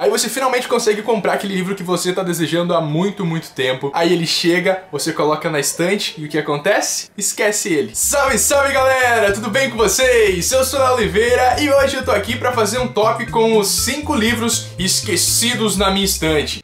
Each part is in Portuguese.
Aí você finalmente consegue comprar aquele livro que você tá desejando há muito, muito tempo. Aí ele chega, você coloca na estante e o que acontece? Esquece ele. Salve, salve galera! Tudo bem com vocês? Eu sou a Oliveira e hoje eu tô aqui pra fazer um top com os 5 livros esquecidos na minha estante.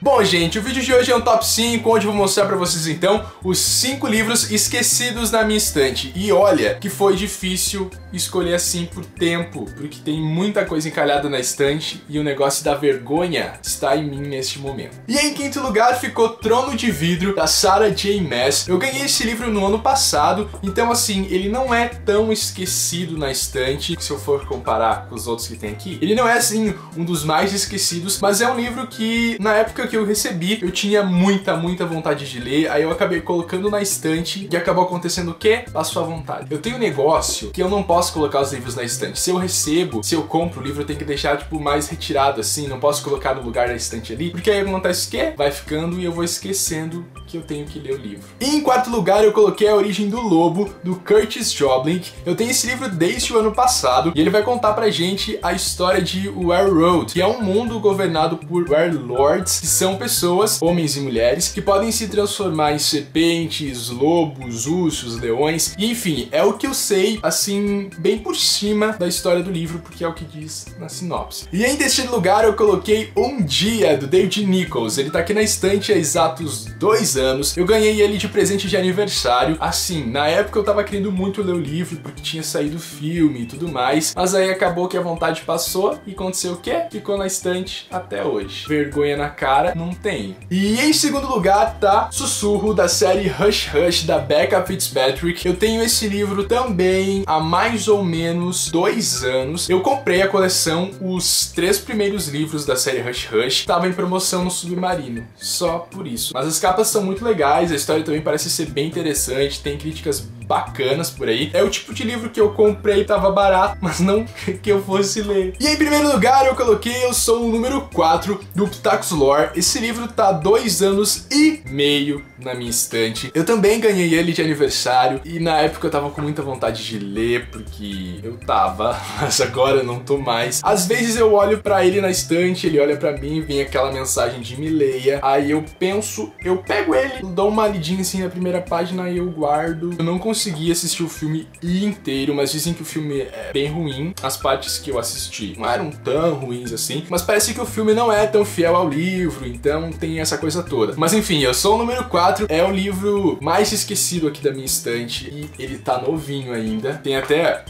Bom, gente, o vídeo de hoje é um top 5, onde eu vou mostrar pra vocês então os 5 livros esquecidos na minha estante. E olha que foi difícil escolher assim por tempo, porque tem muita coisa encalhada na estante e o negócio da vergonha está em mim neste momento. E em quinto lugar ficou Trono de Vidro, da Sarah J. Maas. Eu ganhei esse livro no ano passado, então assim, ele não é tão esquecido na estante, se eu for comparar com os outros que tem aqui. Ele não é assim um dos mais esquecidos, mas é um livro que na época que eu recebi, eu tinha muita, muita vontade de ler, aí eu acabei colocando na estante e acabou acontecendo o quê? Passou à vontade. Eu tenho um negócio que eu não posso colocar os livros na estante. Se eu recebo, se eu compro o livro, eu tenho que deixar, tipo, mais retirado assim, não posso colocar no lugar da estante ali, porque aí acontece o quê? Vai ficando e eu vou esquecendo que eu tenho que ler o livro. E em quarto lugar, eu coloquei A Origem do Lobo, do Curtis Joblink. Eu tenho esse livro desde o ano passado e ele vai contar pra gente a história de Were Road, que é um mundo governado por Werelords, que são pessoas, homens e mulheres, que podem se transformar em serpentes, lobos, ursos, leões, e enfim, é o que eu sei, assim, bem por cima da história do livro, porque é o que diz na sinopse. E em terceiro lugar, eu coloquei Um Dia, do David Nichols. Ele tá aqui na estante há exatos dois anos. Eu ganhei ele de presente de aniversário. Assim, na época eu tava querendo muito ler o livro, porque tinha saído filme e tudo mais, mas aí acabou que a vontade passou e aconteceu o quê? Ficou na estante até hoje. Vergonha na cara, não tem. E em segundo lugar tá Sussurro da série Hush Hush da Becca Fitzpatrick. Eu tenho esse livro também há mais ou menos dois anos. Eu comprei a coleção, os três primeiros livros da série Hush Hush. Tava em promoção no Submarino, só por isso. Mas as capas são muito legais, a história também parece ser bem interessante, tem críticas bacanas por aí. É o tipo de livro que eu comprei, tava barato, mas não que eu fosse ler. E em primeiro lugar eu coloquei Eu Sou o número 4 do Ptacos Lore. Esse livro tá há dois anos e meio na minha estante. Eu também ganhei ele de aniversário e na época eu tava com muita vontade de ler porque eu tava, mas agora eu não tô mais. Às vezes eu olho para ele na estante, ele olha para mim, vem aquela mensagem de me leia. Aí eu penso, eu pego ele, dou uma lidinha assim na primeira página e eu guardo. Eu não consigo consegui assistir o filme inteiro, mas dizem que o filme é bem ruim. As partes que eu assisti não eram tão ruins assim, mas parece que o filme não é tão fiel ao livro, então tem essa coisa toda. Mas enfim, eu sou o número 4, é o livro mais esquecido aqui da minha estante e ele tá novinho ainda. Tem até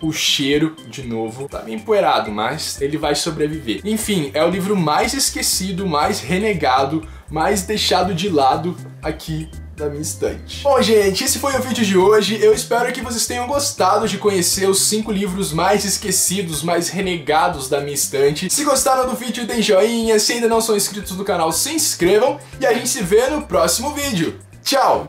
o cheiro de novo. Tá bem empoeirado, mas ele vai sobreviver. Enfim, é o livro mais esquecido, mais renegado, mais deixado de lado aqui da minha estante. Bom, gente, esse foi o vídeo de hoje. Eu espero que vocês tenham gostado de conhecer os 5 livros mais esquecidos, mais renegados da minha estante. Se gostaram do vídeo, deem joinha. Se ainda não são inscritos no canal, se inscrevam. E a gente se vê no próximo vídeo. Tchau!